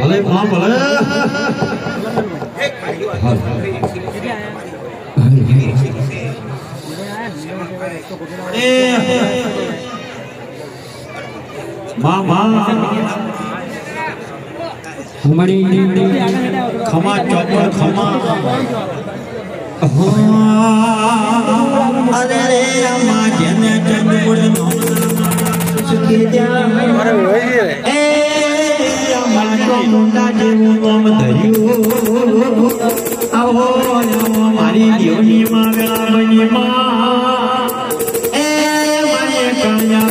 ભલે માં ભલે. માં માં ખમા ચોપર ખમા. અરે રે સુખી એ માં તો મુંડા જેવું મમ આવો મારી દેવની માં ગામની માં એ મને કાયા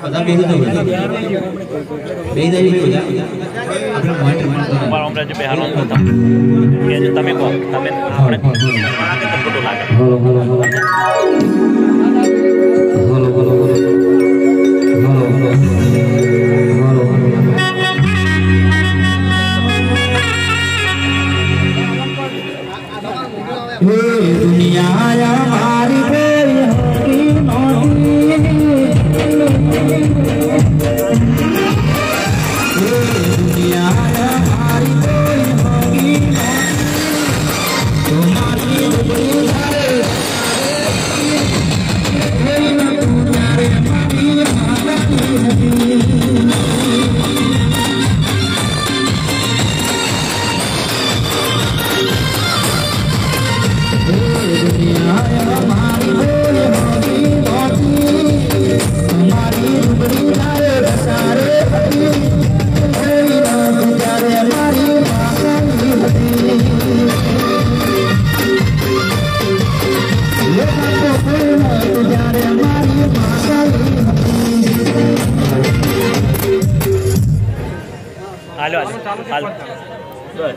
બધા બેહી જાઓ બેહી જાય બેહી જાય આપણે મોનિટર મોનિટર અમારા હમણાં જે બેહાલો હતો તમે કે જે તમે કહો તમે આપણે મારા કે તો ખોટું લાગે hello hello hello hello hello hello hello hello hello Vale, vale.